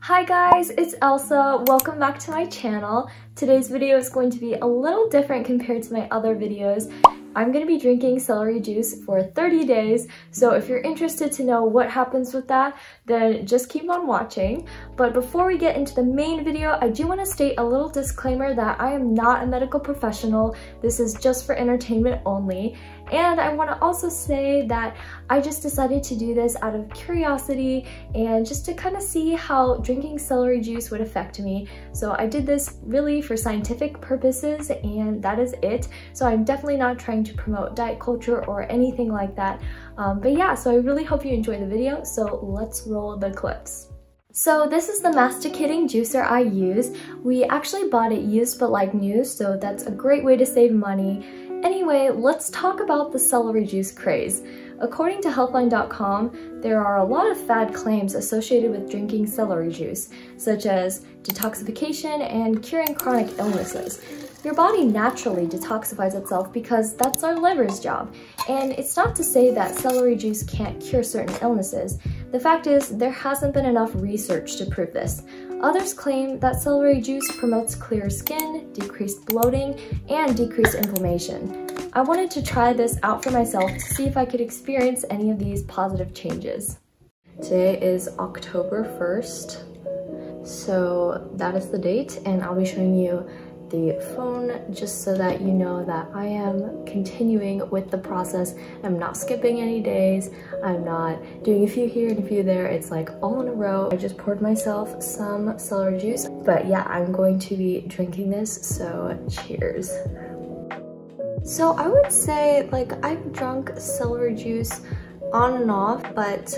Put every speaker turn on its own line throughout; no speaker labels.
Hi guys, it's Elsah. Welcome back to my channel. Today's video is going to be a little different compared to my other videos. I'm going to be drinking celery juice for 30 days, so if you're interested to know what happens with that, then just keep on watching. But before we get into the main video, I do want to state a little disclaimer that I am not a medical professional. This is just for entertainment only. And I want to also say that I just decided to do this out of curiosity and just to kind of see how drinking celery juice would affect me. So I did this really for scientific purposes and that is it. So I'm definitely not trying to promote diet culture or anything like that. Um, but yeah, so I really hope you enjoy the video. So let's roll the clips. So this is the masticating juicer I use. We actually bought it used but like new, so that's a great way to save money. Anyway, let's talk about the celery juice craze. According to Healthline.com, there are a lot of fad claims associated with drinking celery juice, such as detoxification and curing chronic illnesses. Your body naturally detoxifies itself because that's our liver's job. And it's not to say that celery juice can't cure certain illnesses. The fact is, there hasn't been enough research to prove this. Others claim that celery juice promotes clear skin, decreased bloating, and decreased inflammation. I wanted to try this out for myself to see if I could experience any of these positive changes. Today is October 1st, so that is the date, and I'll be showing you the phone just so that you know that I am continuing with the process. I'm not skipping any days. I'm not doing a few here and a few there. It's like all in a row. I just poured myself some celery juice. But yeah, I'm going to be drinking this, so cheers. So I would say like I've drunk celery juice on and off, but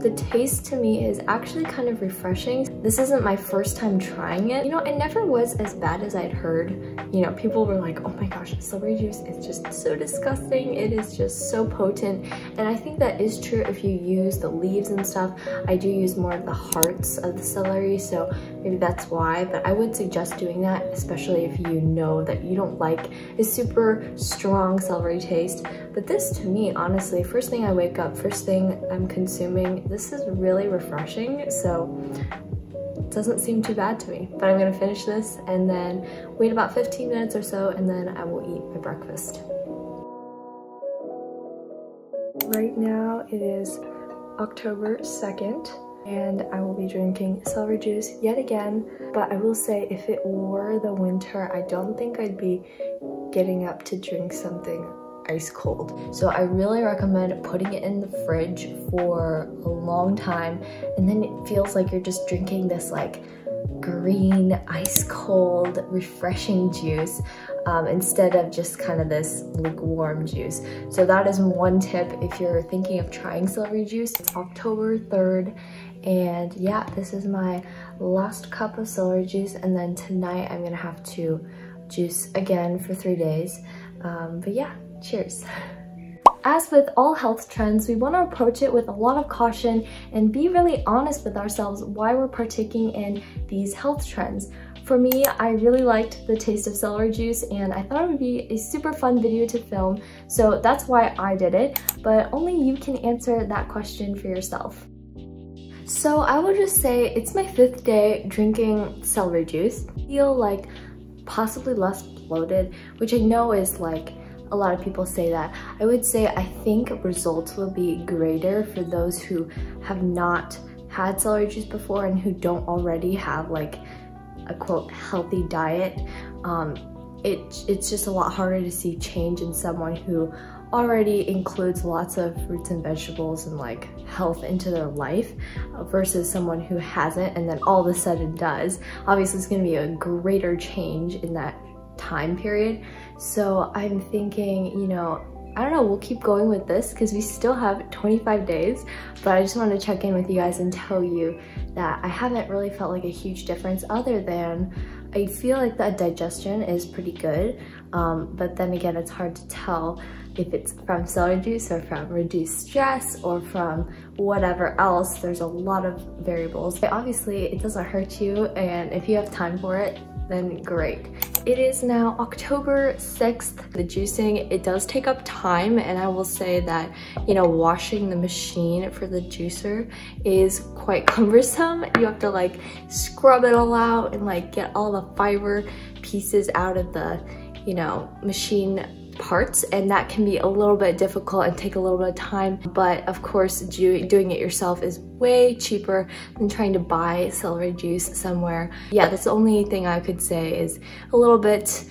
the taste to me is actually kind of refreshing. This isn't my first time trying it. You know, it never was as bad as I'd heard. You know, people were like, oh my gosh, celery juice is just so disgusting. It is just so potent. And I think that is true if you use the leaves and stuff. I do use more of the hearts of the celery, so maybe that's why. But I would suggest doing that, especially if you know that you don't like a super strong celery taste. But this to me, honestly, first thing I wake up, first thing I'm consuming, this is really refreshing, so it doesn't seem too bad to me. But I'm gonna finish this and then wait about 15 minutes or so and then I will eat my breakfast. Right now it is October 2nd and I will be drinking celery juice yet again. But I will say if it were the winter, I don't think I'd be getting up to drink something ice cold. So I really recommend putting it in the fridge for a long time and then it feels like you're just drinking this like green, ice cold, refreshing juice um, instead of just kind of this lukewarm juice. So that is one tip if you're thinking of trying celery juice. It's October 3rd and yeah, this is my last cup of celery juice and then tonight I'm gonna have to juice again for three days. Um, but yeah, Cheers. As with all health trends, we want to approach it with a lot of caution and be really honest with ourselves why we're partaking in these health trends. For me, I really liked the taste of celery juice and I thought it would be a super fun video to film, so that's why I did it, but only you can answer that question for yourself. So I would just say it's my fifth day drinking celery juice. I feel like possibly less bloated, which I know is like a lot of people say that. I would say I think results will be greater for those who have not had celery juice before and who don't already have like a quote healthy diet. Um, it, it's just a lot harder to see change in someone who already includes lots of fruits and vegetables and like health into their life versus someone who hasn't and then all of a sudden does. Obviously it's gonna be a greater change in that time period. So I'm thinking, you know, I don't know, we'll keep going with this because we still have 25 days, but I just wanted to check in with you guys and tell you that I haven't really felt like a huge difference other than I feel like the digestion is pretty good, um, but then again, it's hard to tell if it's from celery juice or from reduced stress or from whatever else. There's a lot of variables. But obviously, it doesn't hurt you, and if you have time for it, then great. It is now October 6th. The juicing, it does take up time and I will say that, you know, washing the machine for the juicer is quite cumbersome. You have to like scrub it all out and like get all the fiber pieces out of the, you know, machine parts and that can be a little bit difficult and take a little bit of time but of course do, doing it yourself is way cheaper than trying to buy celery juice somewhere. Yeah that's the only thing I could say is a little bit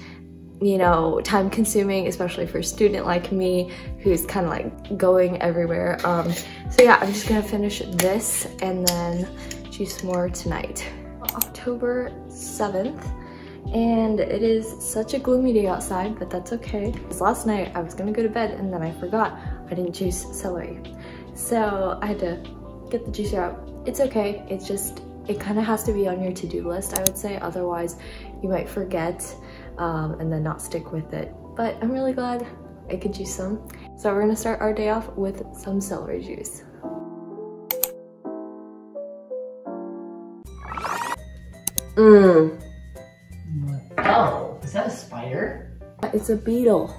you know time consuming especially for a student like me who's kind of like going everywhere. Um so yeah I'm just gonna finish this and then juice more tonight. October 7th and it is such a gloomy day outside, but that's okay. Because last night I was gonna go to bed and then I forgot I didn't juice celery. So I had to get the juicer out. It's okay, it's just, it kind of has to be on your to-do list, I would say. Otherwise, you might forget um, and then not stick with it. But I'm really glad I could juice some. So we're gonna start our day off with some celery juice. Mmm.
Oh, is that a spider?
Uh, it's a beetle.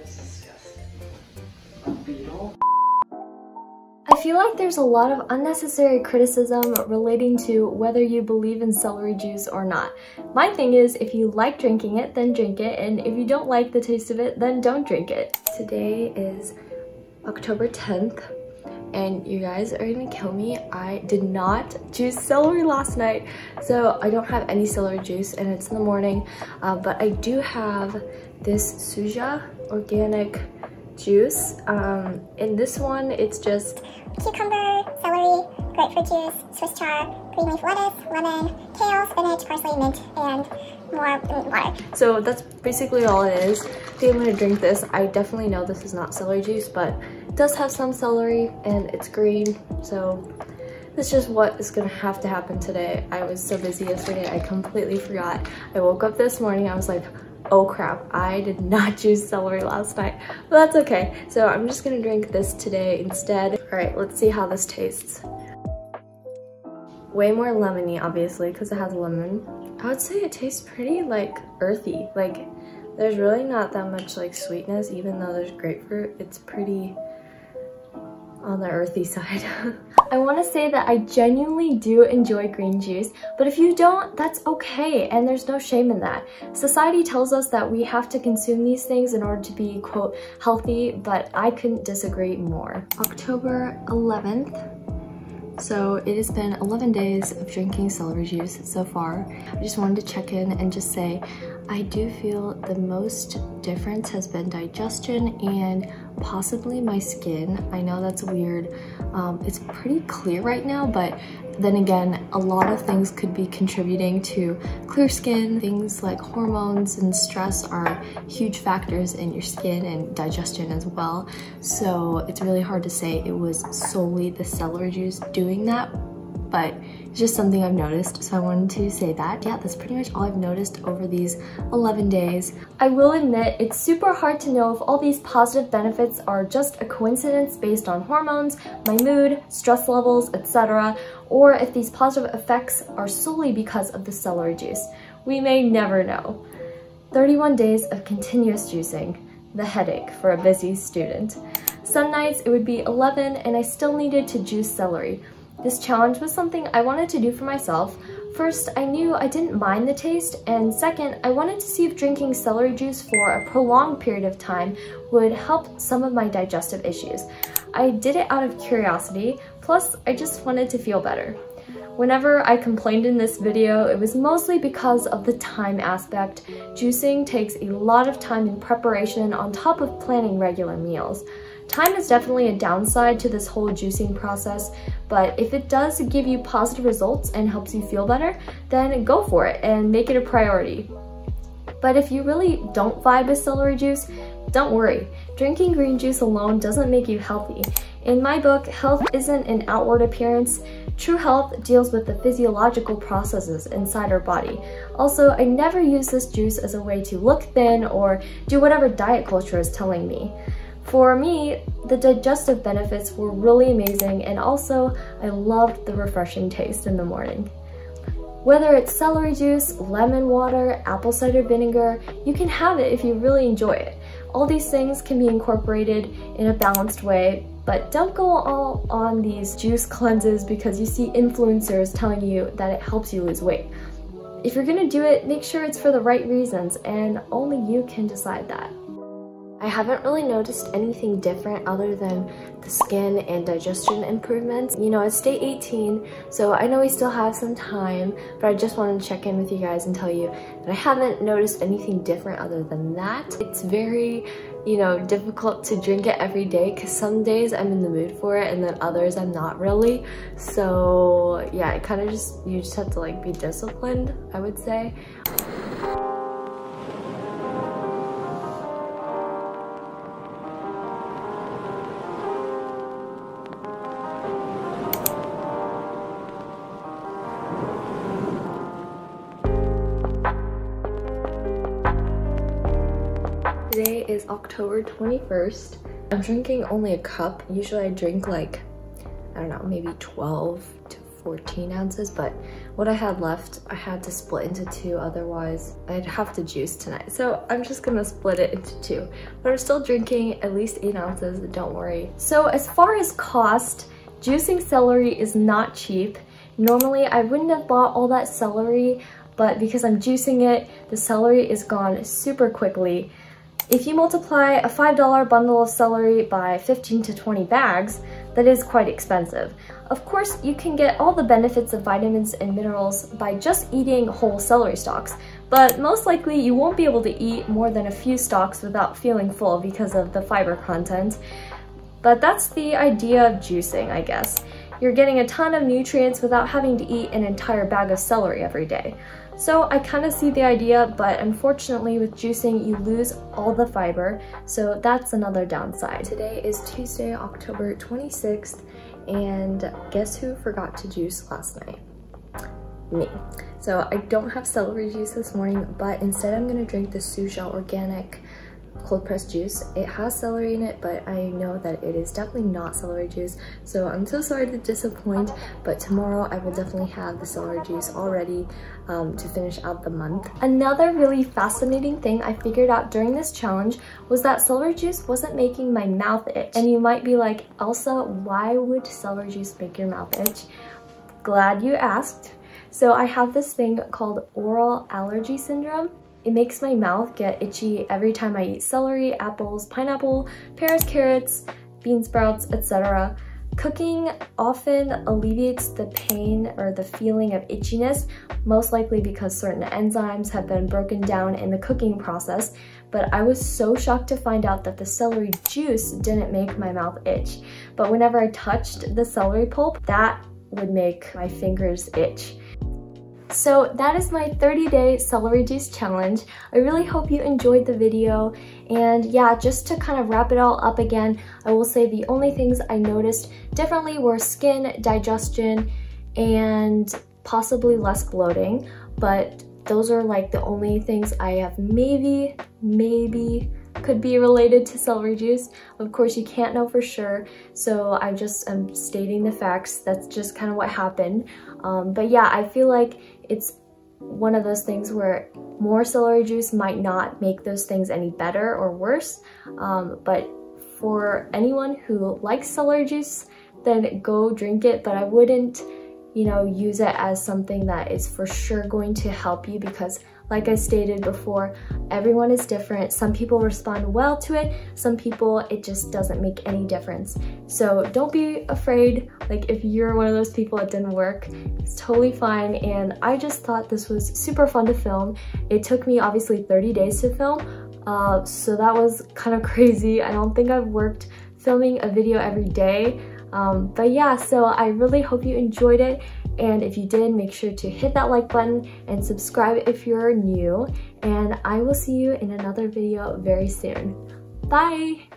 Disgusting. A beetle?
I feel like there's a lot of unnecessary criticism relating to whether you believe in celery juice or not. My thing is, if you like drinking it, then drink it, and if you don't like the taste of it, then don't drink it. Today is October 10th, and you guys are gonna kill me. I did not juice celery last night, so I don't have any celery juice and it's in the morning, uh, but I do have this Suja organic juice. Um, in this one, it's just
cucumber, celery, grapefruit juice, Swiss chard, green leaf lettuce, lemon, kale, spinach, parsley, mint, and more water.
So that's basically all it is. I think I'm gonna drink this. I definitely know this is not celery juice, but does have some celery and it's green. So that's just what is gonna have to happen today. I was so busy yesterday, I completely forgot. I woke up this morning, I was like, oh crap, I did not juice celery last night, but that's okay. So I'm just gonna drink this today instead. All right, let's see how this tastes. Way more lemony, obviously, because it has lemon. I would say it tastes pretty like earthy. Like there's really not that much like sweetness, even though there's grapefruit. It's pretty on the earthy side. I want to say that I genuinely do enjoy green juice, but if you don't, that's okay, and there's no shame in that. Society tells us that we have to consume these things in order to be, quote, healthy, but I couldn't disagree more. October 11th, so it has been 11 days of drinking celery juice so far. I just wanted to check in and just say I do feel the most difference has been digestion and possibly my skin. I know that's weird. Um, it's pretty clear right now, but then again, a lot of things could be contributing to clear skin. Things like hormones and stress are huge factors in your skin and digestion as well. So it's really hard to say it was solely the celery juice doing that, but it's just something I've noticed, so I wanted to say that. Yeah, that's pretty much all I've noticed over these 11 days. I will admit, it's super hard to know if all these positive benefits are just a coincidence based on hormones, my mood, stress levels, etc., or if these positive effects are solely because of the celery juice. We may never know. 31 days of continuous juicing, the headache for a busy student. Some nights it would be 11 and I still needed to juice celery. This challenge was something I wanted to do for myself. First, I knew I didn't mind the taste, and second, I wanted to see if drinking celery juice for a prolonged period of time would help some of my digestive issues. I did it out of curiosity, plus I just wanted to feel better. Whenever I complained in this video, it was mostly because of the time aspect. Juicing takes a lot of time in preparation on top of planning regular meals. Time is definitely a downside to this whole juicing process, but if it does give you positive results and helps you feel better, then go for it and make it a priority. But if you really don't vibe with celery juice, don't worry. Drinking green juice alone doesn't make you healthy. In my book, health isn't an outward appearance. True health deals with the physiological processes inside our body. Also, I never use this juice as a way to look thin or do whatever diet culture is telling me. For me, the digestive benefits were really amazing and also I loved the refreshing taste in the morning. Whether it's celery juice, lemon water, apple cider vinegar, you can have it if you really enjoy it. All these things can be incorporated in a balanced way, but don't go all on these juice cleanses because you see influencers telling you that it helps you lose weight. If you're gonna do it, make sure it's for the right reasons and only you can decide that. I haven't really noticed anything different other than the skin and digestion improvements. You know, it's day 18, so I know we still have some time, but I just wanted to check in with you guys and tell you that I haven't noticed anything different other than that. It's very, you know, difficult to drink it every day because some days I'm in the mood for it and then others I'm not really. So yeah, it kind of just, you just have to like be disciplined, I would say. October 21st. I'm drinking only a cup. Usually I drink like, I don't know, maybe 12 to 14 ounces, but what I had left, I had to split into two, otherwise I'd have to juice tonight. So I'm just gonna split it into two. But I'm still drinking at least eight ounces, don't worry. So as far as cost, juicing celery is not cheap. Normally I wouldn't have bought all that celery, but because I'm juicing it, the celery is gone super quickly. If you multiply a $5 bundle of celery by 15 to 20 bags, that is quite expensive. Of course, you can get all the benefits of vitamins and minerals by just eating whole celery stalks, but most likely you won't be able to eat more than a few stalks without feeling full because of the fiber content. But that's the idea of juicing, I guess. You're getting a ton of nutrients without having to eat an entire bag of celery every day. So I kind of see the idea, but unfortunately with juicing, you lose all the fiber. So that's another downside. Today is Tuesday, October 26th, and guess who forgot to juice last night? Me. So I don't have celery juice this morning, but instead I'm gonna drink the Suja Organic cold pressed juice. It has celery in it, but I know that it is definitely not celery juice. So I'm so sorry to disappoint, but tomorrow I will definitely have the celery juice all ready um, to finish out the month. Another really fascinating thing I figured out during this challenge was that celery juice wasn't making my mouth itch. And you might be like, Elsah, why would celery juice make your mouth itch? Glad you asked. So I have this thing called oral allergy syndrome it makes my mouth get itchy every time I eat celery, apples, pineapple, pears, carrots, bean sprouts, etc. Cooking often alleviates the pain or the feeling of itchiness, most likely because certain enzymes have been broken down in the cooking process, but I was so shocked to find out that the celery juice didn't make my mouth itch. But whenever I touched the celery pulp, that would make my fingers itch. So that is my 30 day celery juice challenge. I really hope you enjoyed the video. And yeah, just to kind of wrap it all up again, I will say the only things I noticed differently were skin, digestion, and possibly less bloating. But those are like the only things I have maybe, maybe could be related to celery juice. Of course, you can't know for sure, so I just am stating the facts. That's just kind of what happened. Um, but yeah, I feel like it's one of those things where more celery juice might not make those things any better or worse, um, but for anyone who likes celery juice, then go drink it, but I wouldn't, you know, use it as something that is for sure going to help you because like I stated before, everyone is different. Some people respond well to it, some people it just doesn't make any difference. So don't be afraid, like if you're one of those people that didn't work, it's totally fine. And I just thought this was super fun to film. It took me obviously 30 days to film, uh, so that was kind of crazy. I don't think I've worked filming a video every day. Um, but yeah, so I really hope you enjoyed it. And if you did, make sure to hit that like button and subscribe if you're new. And I will see you in another video very soon. Bye!